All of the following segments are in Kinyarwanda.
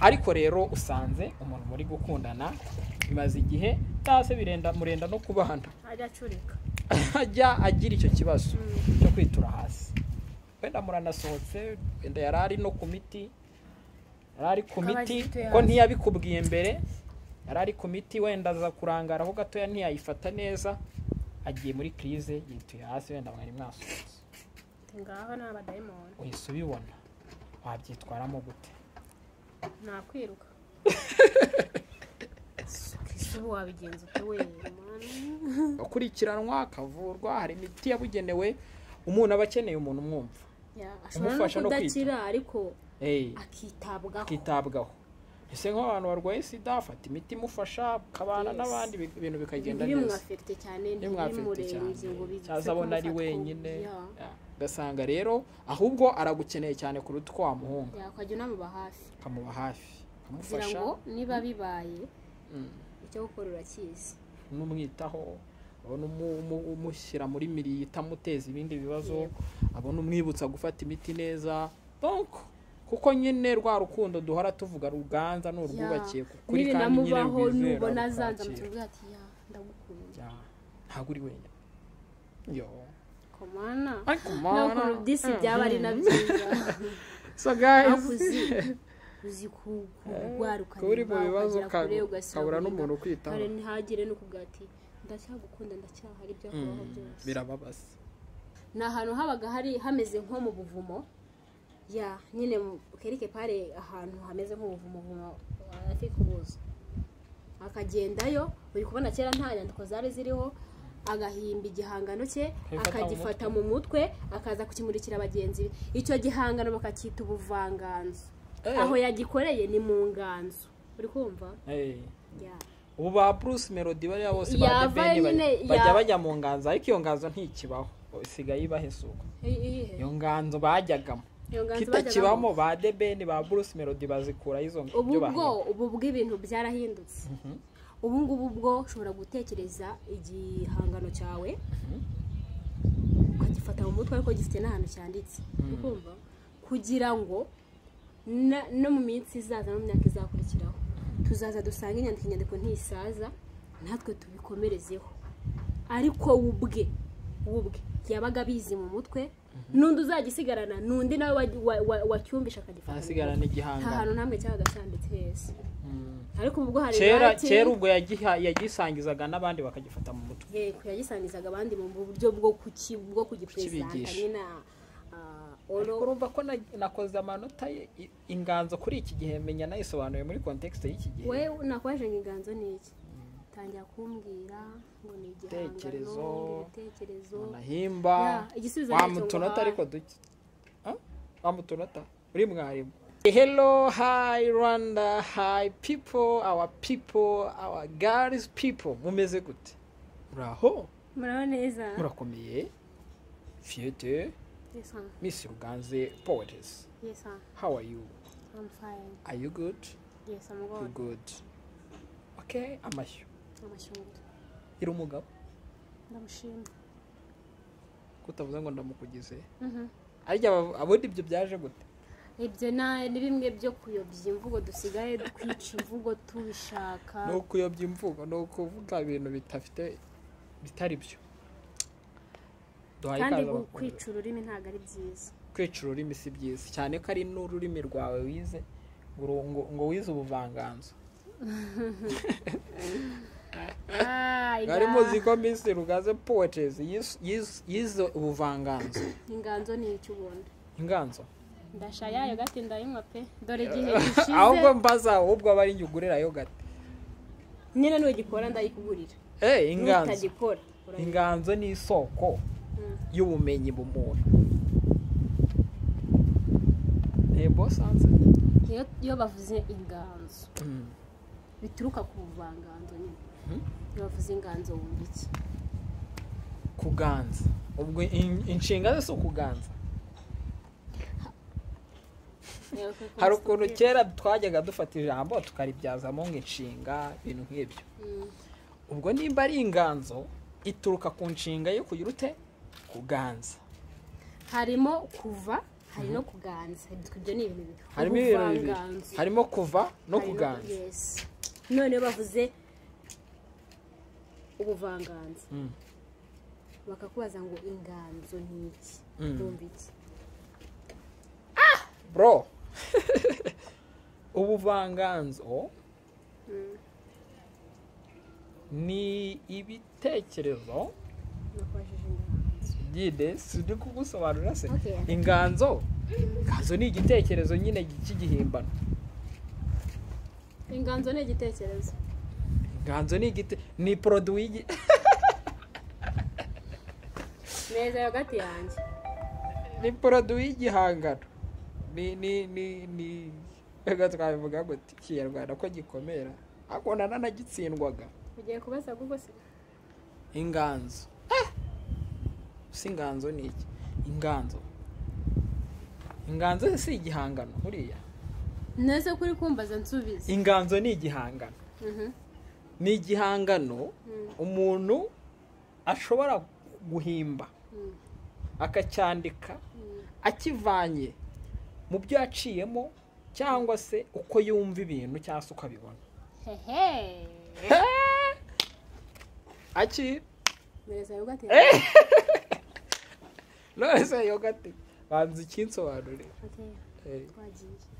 ariko rero usanze umuntu muri gukundana bimaze igihe cyangwa se birenda murenda no kubana ajya agira icyo kibazo cyo kwitura hasi. Wenda muranasohotse wenda yari ari no ku miti yari ari ku miti ko ntiyabikubwiye mbere yari ari ku miti wenda aza kurangaraho gatoya ntiyayifata neza agiye muri kirize yituye hasi wenda mwari mwasohotse ngaho ni abadayimoni uhise ubibona wabyitwaramo gute? Nakwiruka. Wabigenza ute we akurikiranwa akavurwa hari imiti yabugenewe umuntu aba akeneye umuntu umwumva. Umufasha no kudakira ariko akitabwaho. Akitabwaho. Ese nk'abantu barwaye sida afata imiti imufasha akabana n'abandi bi- ibintu bikagenda neza. mwafirite cyane ntibimurembye ngo bize cyaza abona ari wenyine. Ugasanga rero ahubwo aragukeneye cyane kuruta uko wamuhunga. Yakajya unamuba hafi. Ukamuba hafi. Kugira ngo niba bibaye mm, icyo gukora urakizi n'umwitaho abona umu- umu- umushyira muri miri itamuteza ibindi bibazo abona umwibutsa gufata imiti neza. Kuko nyine rwa rukundo duhora tuvuga ruganza ni urwubakiye ku- kuri kandi nyine rwizera ntabwo uri wenyine. Ariko mana disi byaba ari na byiza so guys. Ariko uzi uzi ku- kurwara kuba uri mu ukanyumva bibazo ukagera kure uka- ugasanga ukabura n'umuntu ukwitaho kare ntihagire no kubwira ati ndacyagukunda ndacyahari ibyakubaho byose birababaza ni ahantu habaga hari hameze nko mu buvumo. Ya nyine kerike pare ahantu hameze nk'ubuvumo hafi kubuza akagendayo uri kubona kera nta nyandiko zari ziriho. Agahimba igihangano cye akagifata mu mutwe akaza kukimurikira bagenzi be. Icyo gihangano bakacyita ubuvanganzo. Eh. aho yagikoreye ni mu nganzo. Uri kumva? Eh. Ubu ba bruce melody bariya bose ba nyine, bajya ya- bajya mu nganzo ariko iyo nganzo ntikibaho. Isigaye ibahesuka. I- iyihe? iyo nganzo bajyagamo. Kitakibamo ba The Ben ba bruce melody bazikuraho izo ubu bwo ubu bw'ibintu byarahindutse ubu ngubu bwo ushobora gutekereza igihangano cyawe ukagifata mu mutwe ariko gifite n'ahantu cyanditse. Kumva kugira ngo no mu minsi izaza no mu myaka izakurikiraho tuzaza dusanga inyandiko inyandiko ntisaza natwe tubikomerezeho. Ariko we ubwe we ubwe yabaga abizi mu mutwe n'undi uzagisigarana n'undi nawe wa- wa- wa- wacyumvisha akagifata nta hantu ntamwe cyabaga cyanditse heza. Ariko ubwo hari kera ubwo yagisangizaga n'abandi bakagifata mu mutwe. Yego yagisangizaga abandi mu buryo bwo kuki bwo kugipresenta Kukibigisha. nyine oro urumva ko na- nakoze amanota inganzo kuri iki gihe menya nayisobanuye muri context y'iki gihe. We nakwaje ngo inganzo ni iki? Tangira kumbwira ngo ni igihangano Ibitekerezo, nahimba. Ya, igisubizo wa ni cyo ngo mutunota ha- ariko duke. Ah? wa mutunota? Uri mwarimu. Hello hi rwanda hi people our people our girls people. Mumeze gute muraho? Muraho neza. Murakomeye? Fiete? Yes sir. miss ruganze poetess. Yes sir. how are you? I'm fine. Are you good? Yes i'm you good? Good okay amashyo amashyundo iri umugabo ndamushima. Kutavuze ngo ndamukugize. Mhm. arya abundi ibyo byaje gute ibyo ni bimwe byo kuyobya imvugo dusigaye twica imvugo tubishaka. Ni ukuyobya imvugo ni ukuvuga ibintu bidafite bitari byo. Kandi kwica ururimi ntabwo ari byiza. Kwica ururimi si byiza. Cyane ko ari n'ururimi rwawe wize ngo wize ubuvanganzo. Mwari muzi ko miss rugaze yis- yize ubuvanganzo. Inganzo ni iki ubundi? Inganzo. Ndashayayo gati ndayinywa pe. Dore igihe gishize. Ahubwo mbaza ahubwo aba ari njye ugurirayo gato nyine nugikora ndayikugurira. Eh inganzo. Inganzo ni isoko Mm. y'ubumenyi mu muntu ntebo sanse iyo bavuze inganzo bituruka ku buvanganzo nyine. Iyo bavuze inganzo wumva iki? Kuganza. Ubwo in- inshinga ze si ukuganza. Hari ukuntu kera twajyaga dufata ijambo tukaribyazamo nk'inshinga ibintu nk'ibyo. Mm. ubwo nimba ari inganzo ituruka ku nshinga yo kugira ute? Kuganza. Harimo kuva hari no kuganza. Ibyo ni ibintu bibiri. Harimo ibintu bibiri. Ubuvanganzo. harimo kuva no kuganza. noneho bavuze ubuvanganzo. Mm. bakakubaza ngo inganzo ni iki? Iki? Bro ubuvanganzo ni ibitekerezo sindi kugusobanurira se. Inganzo. Inganzo ni igitekerezo nyine cy'igihimbano inganzo ni igitekerezo. Inganzo ni igite ni poroduwi neza hagati yanjye. Ni poroduwi y'igihangano. Ni ni ni twabivuga ngo ikinyarwanda ko gikomera. Ariko nanagitsindwaga. Ugiye kubaza google se? Inganzo. Si inganzo ni iki? Inganzo. Inganzo si igihangano buriya neza kuri kumbaza nsubize. Inganzo ni igihangano. Mhm. ni igihangano Mm. umuntu ashobora guhimba Mm. akacyandika Mm. akivanye. Mu byo yaciyemo cyangwa se uko yumva ibintu cyangwa se uko abibona. Hehe. Aki? None se yogati banza ikinsobanurire Okay, Eh,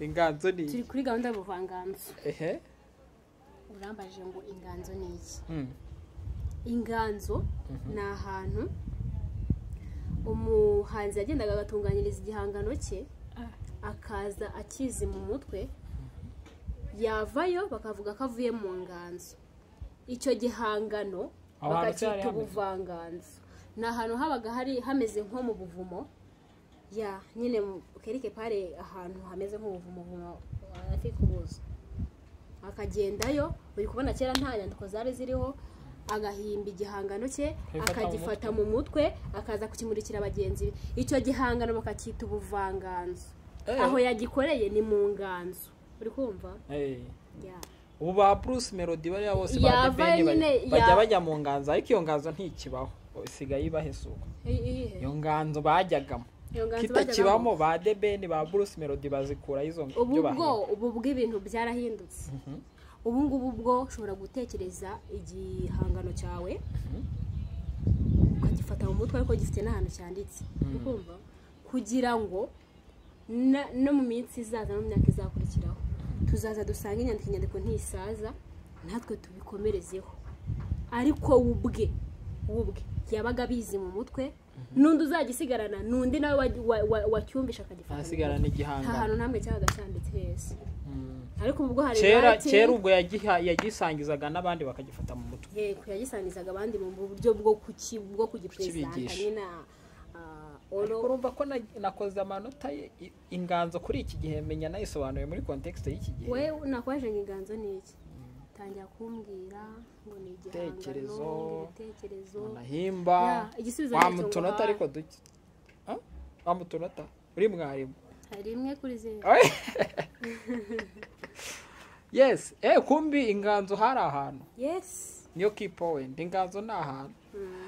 inganzo ni turi kuri gahunda y'ubuvanganzo ehe. Urambajije ngo inganzo ni iki? Mm. inganzo ni ahantu umuhanzi yagendaga agatunganyiriza igihangano cye akaza akizi mu mutwe yavayo bakavuga ko avuye mu nganzo. Icyo gihangano bakacyita ubuvanganzo. Ni ahantu habaga hari hameze nko mu buvumo. Ya nyine kereke pare ahantu hameze nk'ubuvumo hafi kubuza. Akagendayo uri kubona kera nta nyandiko zari ziriho agahimba igihangano cye akagifata mu mutwe akaza kukimurikira bagenzi be. Icyo gihangano bakacyita ubuvanganzo. Eh. Aho yagikoreye ni mu nganzo. Uri kumva? Eh. Ubu ba bruce melody bariya bose ba debeni bajya ya- bajya mu nganzo ariko iyo nganzo ntikibaho. Isigaye ibahesuka. Iyo nganzo bajyagamo. Kitakibamo ba debeni ba bruce melody bazikuraho izo ubu bwo ubu bw'ibintu byarahindutse. Ubu ngubu bwo ushobora gutekereza igihangano cyawe ukagifata mu mutwe ariko gifite n'ahantu cyanditse. Kumva? Kugira ngo no mu minsi izaza no mu myaka izakurikiraho. Tuzaza dusanga inyandiko inyandiko ntisaza natwe tubikomerezeho. Ariko we ubwe we ubwe yabaga abizi mu mutwe n'undi uzagisigarana n'undi nawe wa- wa- wa- wacyumvisha akagifata mu hasigarana mutwe. nta igihangano hantu namwe cyabaga cyanditse heza Mm. ariko ubu bwo hari kera ubwo yagisangizaga n'abandi bakagifata mu mutwe. Yego yagisangizaga abandi mu buryo bwo Kukibigisha. nyine urumva ko na- nakoze amanota inganzo kuri iki gihe menya nayisobanuye muri context y'iki gihe. We nakwaje ngo inganzo ni iki? Tangira kumbwira ngo ni igihangano Ibitekerezo, ibitekerezo. Nahimba Ya, igisubizo wa ni cyo ngo mutunota ha- ariko duke Ah? wa mutunota? Uri mwarimu. Hari imwe kuri zeru Ay! yes. Eh kumbi inganzo hari ahantu. Yes. Niyo point. Inganzo ni ahantu. Mm.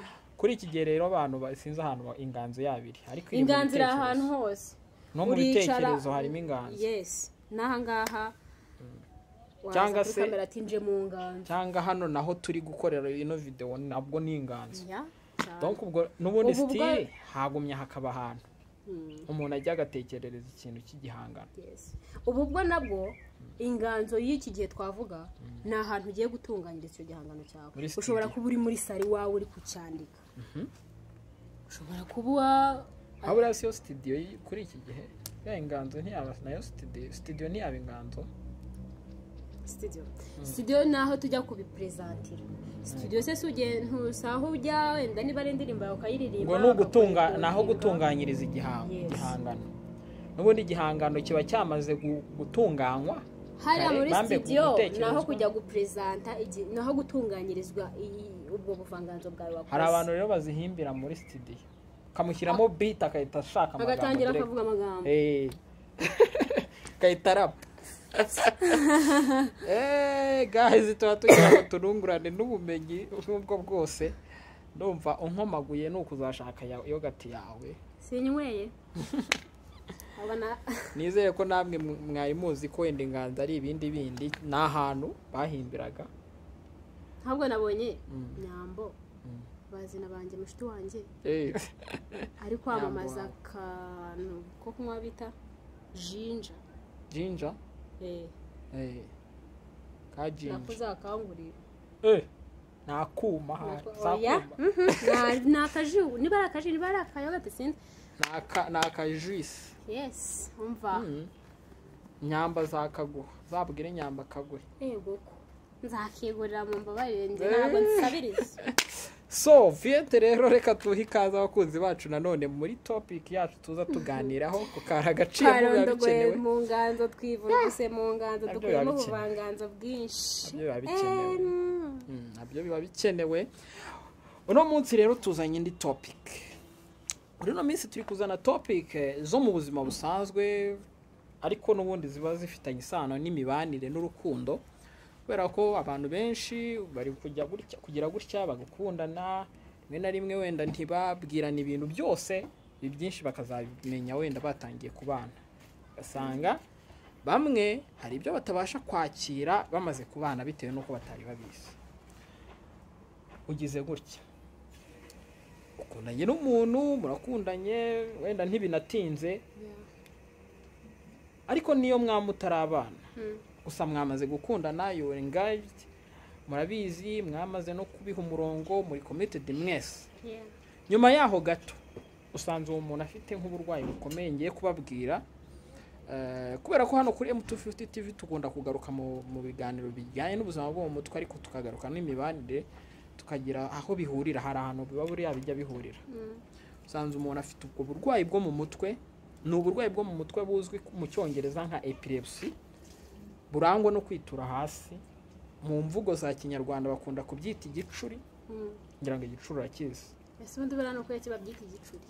Kuri iki gihe rero abantu basinze ahantu inganzo yabiri ariko inganzo iri ahantu hose. No mu bitekerezo harimo inganzo. Yes. N'aha ngaha waza Cyangwa se- cyangwa hano naho turi gukorera ino video nabwo ni inganzo. Ubwo n'ubundi style hagumye hakaba ahantu. Mm. umuntu ajya agatekerereza ikintu cy'igihangano. Yes. ubu bwo nabwo inganzo y'iki gihe twavuga ni ahantu ugiye gutunganyiriza icyo gihangano cyawe. Ushobora kuba uri muri sari iwawe uri kucyandika. Ushobora kuba wa- aho buriya siyo studio y- kuri iki gihe? Ya inganzo ntiyaba na yo studio. Studio ntiyaba inganzo? Studio. Studio ni aho tujya kubiperezantira studio se si ugenda ntusaho ujya wenda niba ari indirimbo yawe ukayiririmba ngo ni ugutunga bakakurekodinga. ni aho gutunganyiriza igihangano. N'ubundi igihangano kiba cyamaze gu- gutunganywa. Hariya muri gutekerezwa. ni aho kujya guperezanta ni aho gutunganyirizwa iyi- ubwo buvanganzo bwawe wakoze. Hari abantu rero bazihimbira muri studio. Kamushyiramo beat agahita ashaka amagambo agatangira akavuga amagambo. Eh. gahita rap Eh, guys tuba tugira ngo turungurane n'ubumenyi n'ubwo bwose. Ndumva unkomaguye ni ukuzashaka yogati yawe. Sinyweye. Nizere ko namwe mw- mwari muzi ko wenda inganzo ari ibindi bindi. Ni ahantu bahimbiraga. Ntabwo nabonye Mm. nyambo. Mm. bazina banjye mushiti wanjye. Ari kwamamaza akantu ko kunywa bita jinja jinja eh. Ka jinja nakuze akangurira. Eh, ni akuma kuma. mhm, ni akaji niba ari akaji niba ari akayoga sinzi Ni aka- ni akajisi yes umva. Mm. nyamba zakaguha zabwire nyamba akaguhe yego ko. Nzakigurira mu mbabarire njye ntabwo nsabiriza. So viyete rero reka tuhe ikaze abakunzi bacu nanone muri topic yacu tuza tuganiraho ku kari agaciro biba bikenewe. mu nganzo twivuguse mu nganzo dukuyemo ubuvanganzo bwinshi. Nabyo biba bikenewe. Em, Mm, na byo biba bikenewe. Uno munsi rero tuzanye indi topic. Muri uno minsi turi kuzana topic eh, zo mu buzima busanzwe ariko n'ubundi ziba zifitanye isano n'imibanire n'urukundo. Kubera ko abantu benshi bari kujya gutya kugira gutya bagakundana rimwe na rimwe wenda ntibabwirane ibintu byose byinshi bakazabimenya wenda batangiye kubana ugasanga bamwe hari ibyo batabasha kwakira bamaze kubana bitewe n'uko batari babizi. Ugize gutya. Ukundanye n'umuntu murakundanye wenda ntibinatinze. Ariko niyo mwaba mutarabana Mm. Gusa mwamaze gukundana you engaged murabizi mwamaze no kubiha umurongo muri committed mwese nyuma yaho gato usanze uwo muntu afite nk'uburwayi bukomeye ngiye kubabwira Eh, kubera ko hano kuri M250 TV tugunda kugaruka mu, mu biganiro bijyanye n'ubuzima bwo mu mutwe ariko tukagaruka n'imibanire tukagira aho bihurira hari ahantu biba buriya bijya bihurira. Mm. usanze umuntu afite ubwo burwayi bwo mu mutwe ni uburwayi bwo mu mutwe buzwi mu cyongereza nka epilepsy burangwa no kwitura hasi mu mvugo za kinyarwanda bakunda kubyita igicuri ngira ngo igicuri urakizi. Ese ubundi buriya ni uko kiba byita igicuri?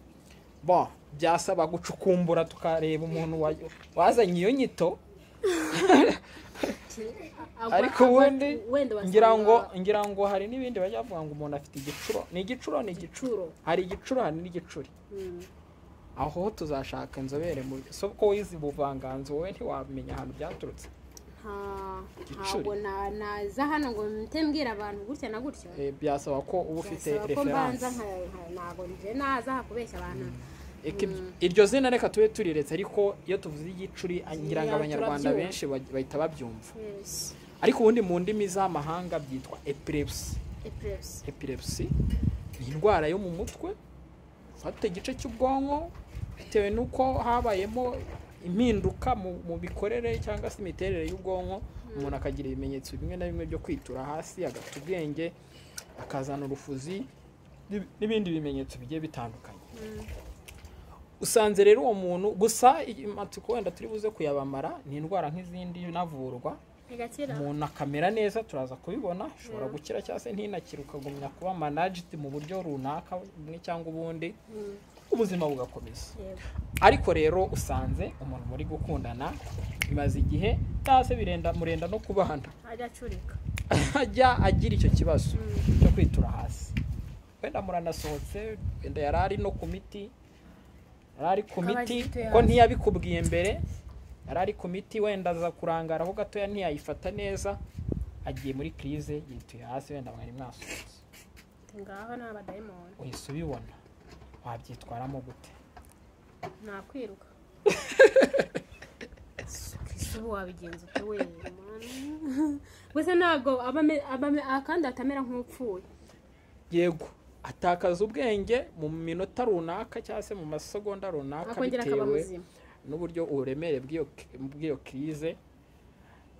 Bo byasaba gucukumbura tukareba umuntu wa- wazanye iyo nyito. Ariko ubundi ngira ngo ngira ngo hari n'ibindi bajya bavuga ngo umuntu afite igicuro. Ni igicuro ni igicuro. Hari igicuro hari n'igicuri. Mm. aho tuzashaka inzobere mu so ko wize ubuvanganzo wowe ntiwamenya ahantu byaturutse. Ntabwo na- naza hano ngo mpite mbwira abantu gutya na gutya Eh, byasaba ko uba ufite referanse ntabwo nje naza hakubeshya abantu. Eka ibyo- iryo zina reka tube turiretse ariko iyo tuvuze igicuri ngira ngo Ya, abanyarwanda benshi bahita babyumva. Ariko ubundi mu ndimi z'amahanga byitwa Epilepsy. epilepsy. Ni indwara yo mu mutwe ufata igice cy'ubwonko bitewe n'uko habayemo impinduka mu, mikorere cyangwa se imiterere y'ubwonko umuntu akagira ibimenyetso bimwe na bimwe byo kwitura hasi agata ubwenge akazana urufuzi n'ib- n'ibindi bimenyetso bigiye bitandukanye usanze rero uwo muntu gusa amatsiko wenda turi buze kuyabamara ni indwara nk'izindi igakira umuntu akamera neza turaza kubibona ashobora Yeah. gukira cyangwa se ntinakire ukagumya kuba managed mu buryo runaka bumwe cyangwa ubundi Mm. Ubuzima bugakomeza. Ariko rero usanze umuntu muri gukundana bimaze igihe cyangwa se birenda murenda no kubana ajya acurika. Ajya agira icyo kibazo Mm. cyo kwitura hasi. Wenda muranasohotse wenda yari ari no ku miti yari ari ku miti ko ntiyabikubwiye mbere yari ari ku miti wenda aza kurangaraho gatoya ntiyayifata neza agiye muri kirize yituye hasi wenda mwari mwasohotse. Ngaho ni abadayimoni uhise ubibona. Wabyitwaramo gute? Nakwiruka. Ubu wabigenza ute we gusa ntabwo aba ame- aba ame- kandi atamera nk'upfuye. Yego atakaza ubwenge mu minota runaka cyangwa se mu masegonda runaka bitewe n'uburyo uburemere bw'iyo kirize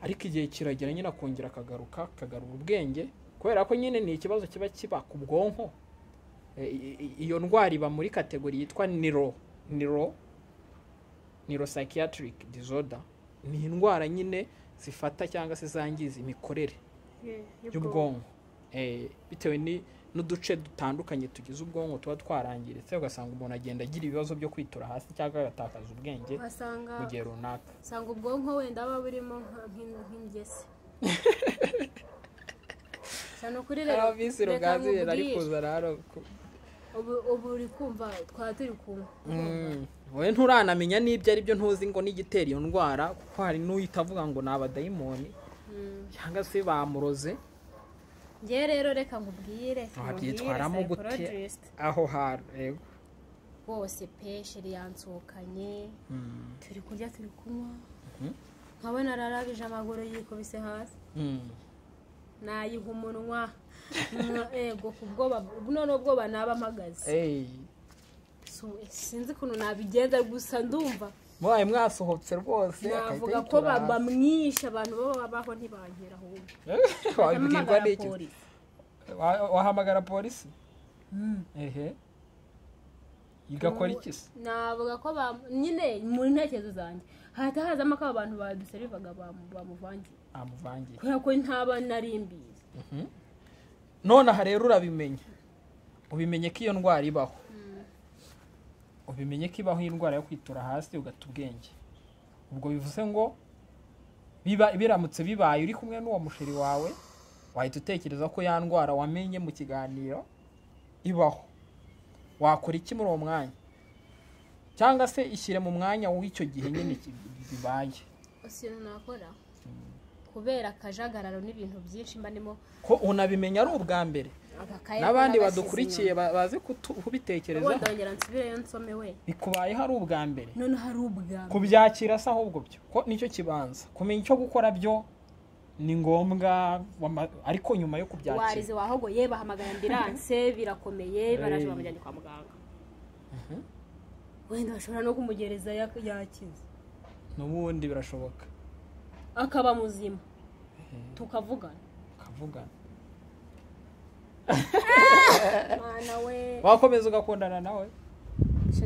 ariko igihe kiragera nyine akongera akagaruka akagarura ubwenge. Kubera ko nyine ni ikibazo kiba kiba ku bwonko. Iyo ndwara iba muri kategori yitwa niro niro neuropsychiatric disorder. Ni indwara nyine zifata cyangwa se zangiza imikorere y'ubwonko. Eh, bitewe n'uduce dutandukanye tugize ubwonko tuba twarangiritse ugasanga umuntu agenda agira ibibazo byo kwitura hasi cyangwa agatakaza ubwenge mu gihe runaka. usanga ubwonko wenda buba burimo nk'ingese cyane ukuri rero ari kuza rero ku- ubu uri kumva twaba turi kumwe Mm, wowe nturanamenya n'ibyo ari byo ntuzi ngo n'igitera iyo ndwara kuko hari n'uhita avuga ngo ni abadayimoni. Mm. cyangwa se bamuroze. Ngewe rero reka nkubwire wabyitwaramo gute? aho hantu yego rwose pe sheri yansohokanye. Mm, turi kurya turi kunywa. Mhm. nkabona ararabije amaguru yikubise hasi. Nayiha umunwa. Ego ku bwoba none ubwoba naba mpagaze. Sinzi ukuntu nabigenza gusa ndumva. Mubaye mwasohotse rwose navuga ko bamwishe abantu baba babaho ntibankera ahubwo wabibwirwa n'iki wahamagara polisi? Ehe. Igakora iki se navuga ko nyine mu ntekerezo zanjye hahita hazamo ko aba bantu baduserivaga bamu- bamuvangiye amuvangiye kubera ko ntaba nari mbizi Mhm. none aha rero urabimenya ubimenye ko iyo ndwara ibaho. Ubimenye ko ibaho iyi ndwara yo kwitura hasi ugata ubwenge. Ubwo bivuze ngo biba biramutse bibaye uri kumwe n'uwo musheri wawe wahita utekereza ko ya ndwara wamenye mu kiganiro ibaho. Wakora iki muri uwo mwanya? Cyangwa se ishyire mu mwanya w'icyo gihe nyine bibaye. Kubera akajagararo n'ibintu byinshi mba ndimo ko unabimenya ari ubwa mbere. N'abandi badukurikiye inyuma. ba- baze kutu- kubitekerezaho bikubayeho ari ubwa mbere. None hari ubwa mbere. kubyakira se ahubwo byo? Ko ni cyo kibanza? Kumenya icyo gukora byo ni ngombwa ariko nyuma yo kubyakira. Warize wahogoye bahamagara ambilanse birakomeye baraje Hey. bamujyanye kwa muganga. Wenda bashobora no kumugereza ya- yakize. N'ubundi birashoboka. Akaba muzima. Tukavugana. Ukavugana mwana we. Wakomeza ugakundana nawe?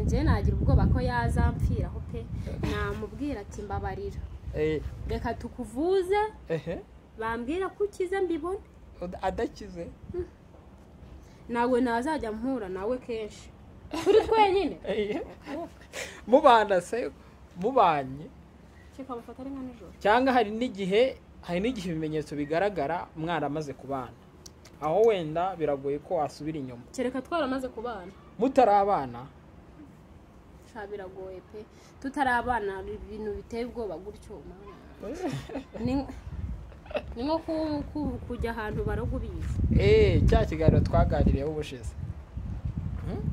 Njyewe nagira ubwoba ko yazampfiraho pe. Namubwira ati mbabarira. Eh, reka tukuvuze. Ehe. Bambwira ko ukize mbibone. Ud- adakize. Ntabwo nazajya mpura nawe kenshi. Turi twenyine. Eh, mubana se? Mubanye. Kikamufata ari nka nijoro. Cyangwa hari n'igihe hari n'igihe ibimenyetso bigaragara mwaramaze kubana. Aho wenda biragoye ko wasubira inyuma. Kereka twaramaze kubana. Mutari abana? Biragoye pe. Tutari abana ibintu biteye ubwoba gutyo. Ni- nko ku- ku- kujya ahantu baroga ubizi. Eee cya kiganiro twaganiriyeho ubushize.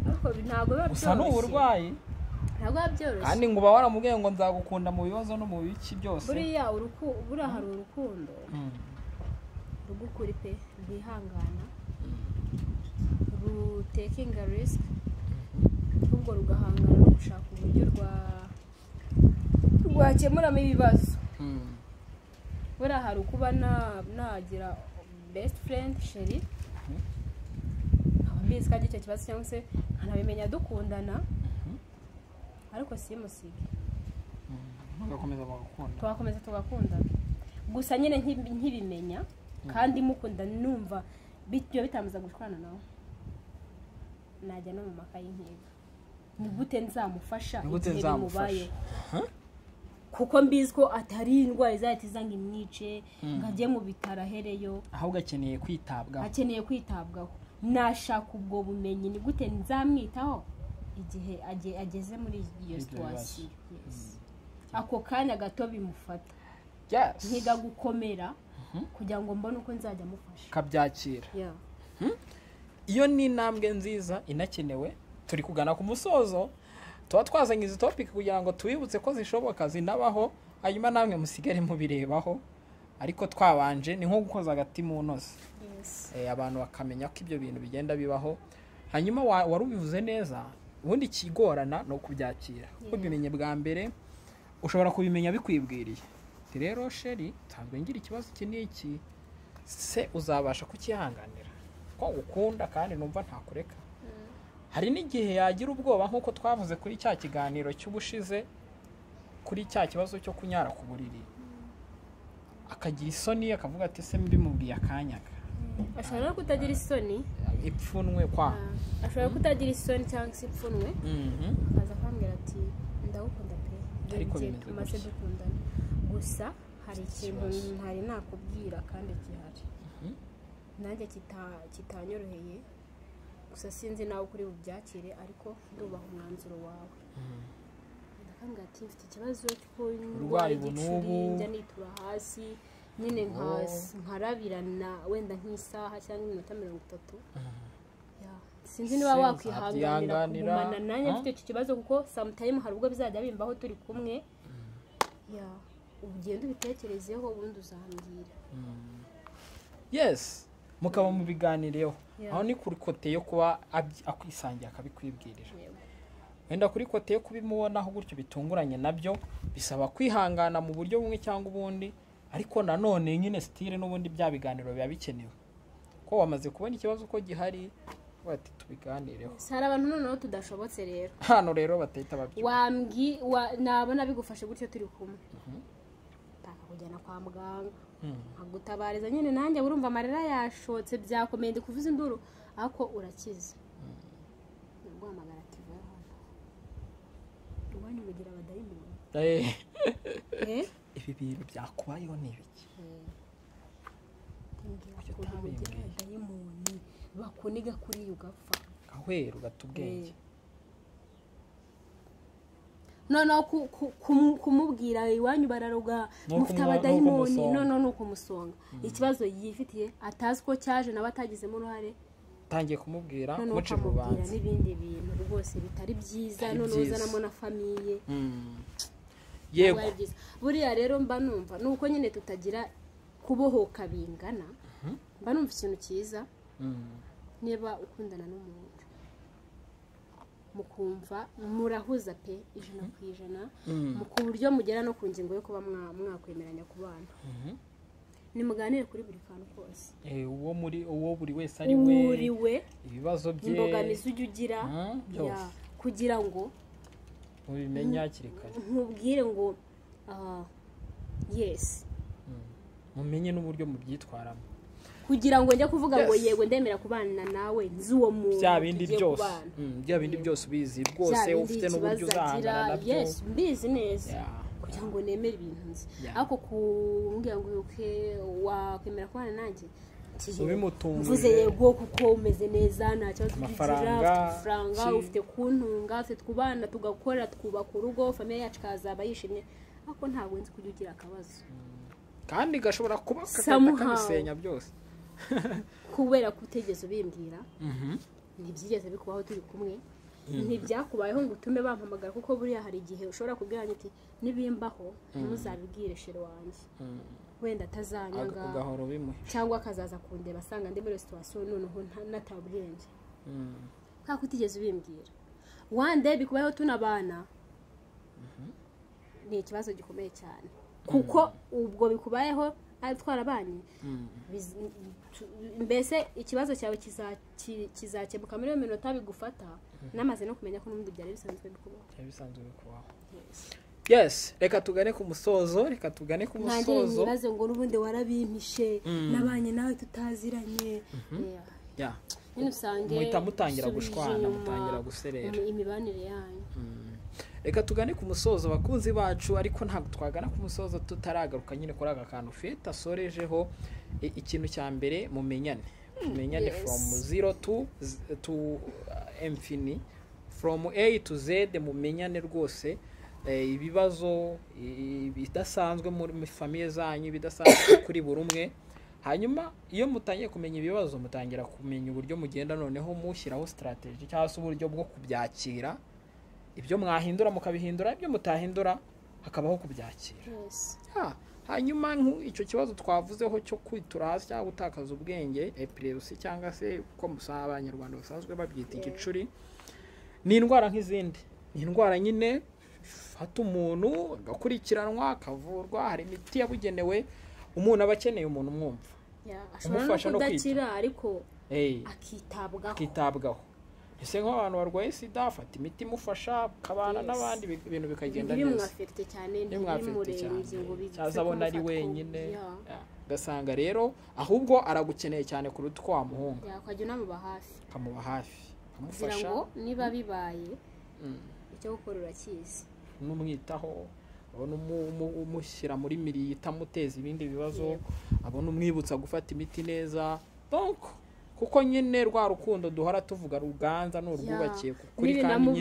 Ariko ntabwo biba gusa ni byoroshye. uburwayi ntabwo biba byoroshye. Kandi ngo uba waramubwiye ngo nzagukunda mu bibazo no mu biki byose. Buriya buriya hari urukundo. Mm. rw'ukuri pe rwihangana. Rutekinga risiki ahubwo rugahangana no gushaka uburyo rwa rwakemuramo ibibazo. Mm. buriya hari ukuba na- nagira besiti furendi sheri nkaba mbizi ko ari icyo kibazo cyangwa se nkanabimenya dukundana. Ariko simusige mugakunda tugakomeza tugakundana gusa nyine nki- nkibimenya kandi mukunda numva bityo bitambuza gushwana nawe. Najya no mu makayi nkiga ni gute nzamufasha igihe bimubayeho? Kuko mbizi ko atari indwara izahita iza ngo imwice ngo ajye mu bitaro ahereyo. Ahubwo akeneye kwitabwaho. Akeneye kwitabwaho. Nashaka ubwo bumenyi. Ni gute nzamwitaho? Igihe age- ageze muri iyo situwasiyo. Yes. ako kanya gato bimufata. Nkiga gukomera kugira ngo mbone uko nzajya amufasha kabyakira. Yeah. iyo ni intambwe nziza inakenewe turi kugana ku musozo tuba twazanye izi topic kugira ngo tubibutse ko zishoboka zinabaho hanyuma namwe musigare mubirebaho ariko twabanje ni nko gukoza agati mu ntozi. Eh, abantu bakamenya ko ibyo bintu bigenda bibaho hanyuma wa- wari ubivuze neza ubundi ikigorana ni ukubyakira. Kuko ubimenye bwa mbere ushobora kubimenya bikwibwiriye. Rero sheri nsanzwe ngira ikibazo iki n'iki se uzabasha kukihanganira? Ko ngukunda kandi numva ntakureka. Hari n'igihe yagira ubwoba nk'uko twavuze kuri cya kiganiro cy'ubushize kuri cya kibazo cyo kunyara ku buriri. Akagira isoni akavuga ati se mbimubwiye akanyaga ashobora no kutagira isoni? Ipfunwe kwa? Ah, ashobora kutagira isoni cyangwa se ipfunwe. Mhm. akaza akambwira ati ndagukunda pe. Tumaze gutya." dukundana. Gusa hari ikintu ntari nakubwira kandi gihari Mhm. nanjye kita- kitanyoroheye. Gusa sinzi nawe kuri bubyakire ariko ndubaha umwanzuro wawe. Ndakambwira ati mfite ikibazo cy'uko ndwaye ubu igicuri n'ubu." njya nitura hasi. Nyine Oh. nkarabirana wenda nk'isaha cyangwa iminota mirongo itatu. Sinzi niba wakwihanganira kugumana nanjye mfite iki kibazo kuko samutayimu hari ubwo bizajya bimbaho turi kumwe. Ya ugenda ubitekerezeho ubundi uzambwira. Yes. Mukaba mubiganireho Yeah. aho ni kuri kote yo kuba akwisangiye akabikwibwirira. Wenda kuri kote yo kubimubonaho gutyo bitunguranye na byo bisaba kwihangana mu buryo bumwe cyangwa ubundi ariko nanone nyine sitire n'ubundi bya biganiro biba bikenewe. Ko wamaze kubona ikibazo ko gihari bati tubiganireho. Si hari abantu noneho tudashobotse rero. Hano rero batahita babyumva wambwi wa- nabona bigufashe gutyo turi kumwe. Kujyana kwa muganga. Nkagutabariza nyine nanjye urumva amarira yashotse byakomeye ndi kuvuza induru. Ariko urakize naguhamagara ati vuba hano. Iwanyu mugira abadayimoni. Eh, eh? Ibi bintu byakubayeho ni ibiki? Utabimbwiye? bakuniga kuriya ugapfa. Ahwera ugata ubwenge Eh. noneho ku- ku- kumu- kumubwira iwanyu bararuga mufite abadayimoni. noneho ni ukumusonga ikibazo yifitiye atazi ko cyaje nawe atagizemo uruhare? Utangiye kumubwira mucira ukamubwira urubanza n'ibindi bintu. Rwose bitari byiza noneho uzanamo na famiye Mm. ntabwo yego. Buriya rero mba numva ni uko nyine tutagira kubohoka bingana mba numva ikintu cyiza Mm. niba ukundana n'umuntu. Mukumva murahuza pe ijana ku ijana Mm. ku buryo mugera no ku ngingo yo kuba mwa- mwakwemeranya ku bana. Mhm. nimuganire kuri buri kantu kose. Eh, uwo muri uwo buri wese ari we. Ibibazo bye. Imbogamizi ujya ugira. Kugira ngo mubimenye hakiri kare nkubwire ngo ah, yes. Mumenye n'uburyo mubyitwaramo. Kugira ngo njye kuvuga ngo yego ndemera kubana nawe nzi uwo muntu bya bindi byose. kubana. Mm, bya bindi byose ubizi. Rwose ufite n'uburyo uzahangana na byo. Yes mbizi neza. Kugira ngo nemere ibintu nzi. Ariko kumbwira ngo uke wakwemera kubana nanjye? Nti yego. kuko umeze neza nta kibazo ugira Amafaranga, ufite kuntunga ufite kubana tugakora twubaka urugo famiye yacu ikazaba yishimye. Ariko ntabwo nzi kujya ugira akabazo. Kandi gashobora kuba Somehow. kakahita kabisenya byose. Kubera ko utegeze ubimbwira Mhm. ntibyigeze bikubaho turi kumwe. Ntibyakubayeho ngo utume bampamagara kuko buriya hari igihe ushobora kubwira ati nibimbaho ntuzabibwire shere wanjye. Mm. Wenda atazanyanga Aga- ugahora ubimuha cyangwa akazaza kundeba asanga ndi muri situwasiyo noneho nta- natabwenge Mm. ntabwo utigeze ubimbwira. Wande bikubayeho tunabana ni ikibazo gikomeye cyane. Kuko ubwo bikubayeho ari twarabanye Mm. Tu- mbese ikibazo cyawe kiza- ki- kizakemuka muri iyo minota bigufata namaze no kumenya ko n'ubundi byari bisanzwe bikubaho. Byari bisanzwe bikubaho yes reka tugane ku musozo reka tugane ku musozo. nyibaze ngo n'ubundi warabimpishe Mm. nabanye nawe tutaziranye. Usange muhita mutangira gushwana mutangira guserera. imi- imibanire yanyu. Reka tugane ku musozo abakunzi bacu ariko ntabwo twagana ku musozo tutaragaruka nyine kuri aka kantu. Feta asorejeho ikintu cya mbere mumenyane. Mumenyane yes. from zero to z- to uh, infini from a to z mumenyane rwose. Ibibazo i- ibidasanzwe muri famiye zanyu ibidasanzwe kuri buri umwe. Hanyuma iyo mutangiye kumenya ibibazo mutangira kumenya uburyo mugenda. Noneho mushyiraho sitarateji cyangwa se uburyo bwo kubyakira. Ibyo mwahindura mukabihindura ibyo mutahindura hakabaho kubyakira. Hanyuma icyo kibazo twavuzeho cyo kwitura hasi cyangwa gutakaza ubwenge epilepsy cyangwa se uko abanyarwanda basanzwe babyita igicuri ni indwara nk'izindi. Ni indwara nyine ifata umuntu agakurikiranwa akavurwa hari imiti yabugenewe umuntu aba akeneye umuntu umwumva. Umufasha no kwita. ariko akitabwaho. Ese nk'abantu barwaye sida afata imiti imufasha akabana n'abandi bi- ibintu bikagenda neza. ntibimwafekite cyane cyaza abona ari wenyine. Ugasanga rero ahubwo aragukeneye cyane kuruta uko wamuhunga. Ukajya unamuba hafi. Ukamuba hafi. Ukamufasha ngo niba bibaye mm, icyo gukora urakizi n'umwitaho abona umu- umu- umushyira muri miri itamuteza ibindi bibazo abona umwibutsa gufata imiti neza kuko nyine rwa rukundo duhora tuvuga ruganza ni urwubakiye ku kuri kandi nyine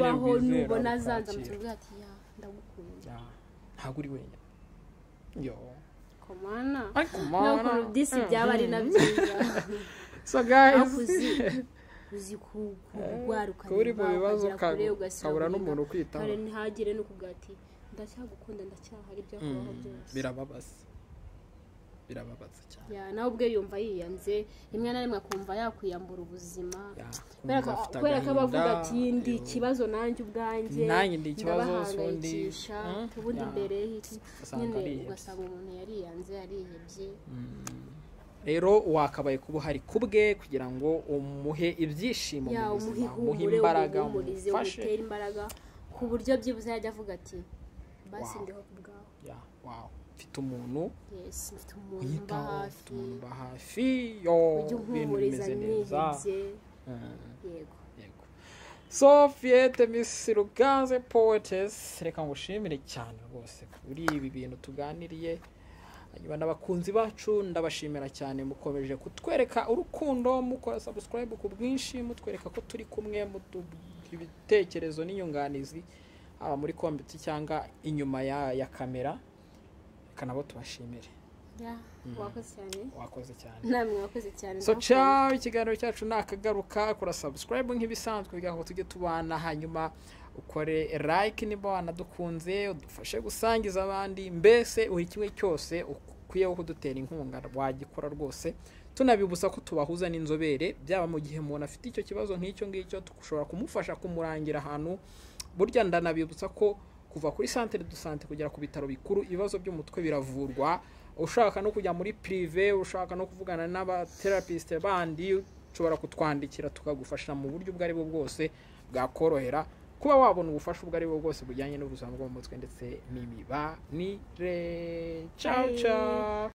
Ya, ntabwo uri wenyine. Yo. Komana ku disi byaba ari na byiza so guys. Uzi uzi ku- kurwaruka kuba uri mu bibazo ukabura n'umuntu ukwitaho kare ntihagire n'ukubwira ati ndacyagukunda ndacyahari ibyo kubaho byose. birababaza. Birababaza cyane. Ya, nawe ubwe yumva yiyanze rimwe na rimwe akumva yakwiyambura ubuzima. Kubera ko- aba avuga ati ndi ikibazo nanjye ubwanjye Nanjye ndi ikibazo, ndabahangayikisha undi- ubundi Ya. mbere y'iki Ugasanga nyine ugasanga umuntu yariyanze yarihebye rero wakabaye kuba uhari ku bwe kugira ngo umuhe ibyishimo mu buzima umuhe imbaraga umufashe. ku buryo byibuze yajya avuga ati basi ndiho ku bwawe Ya, wow. mfite umuntu. Yes mfite umuntu uba hafi. yo ibintu bimeze neza. Mm. yego. Yego. Sofiyete misi ruganze poetesi reka ngushimire cyane rwose kuri ibi bintu tuganiriye. Hanyuma n'abakunzi bacu ndabashimira cyane mukomeje kutwereka urukundo mukora sabusikarayibu ku bwinshi mutwereka ko turi kumwe ibitekerezo n'inyunganizi haba muri kombiti cyangwa inyuma ya, ya kamera reka nabo tubashimire. Ya wakoze cyane. Namwe wakoze cyane. So ciao ikiganiro cyacu nakagaruka kora subscribe nk'ibisanzwe kugira ngo tujye tubana hanyuma ukore like niba wanadukunze udufashe gusangiza abandi mbese buri kimwe cyose ukwiyeho kudutera inkunga wagikora rwose. Tunabibutsa ko tubahuza n'inzobere byaba mu gihe umuntu afite icyo kibazo nk'icyo ngicyo dushobora kumufasha kumurangira ahantu. Burya ndanabibutsa ko kuva kuri santere du sante kugera ku bitaro bikuru ibibazo by'umutwe biravurwa. Ushaka no kujya muri pirive ushaka no kuvugana n'abaterapisite bandi ushobora kutwandikira tukagufasha mu buryo ubwo ari bwo bwose bwakorohera. Kuba wabona ubufasha ubwo ari bwo bwose bujyanye n'ubuzima bwo mu mutwe ndetse ciao Bye. ciao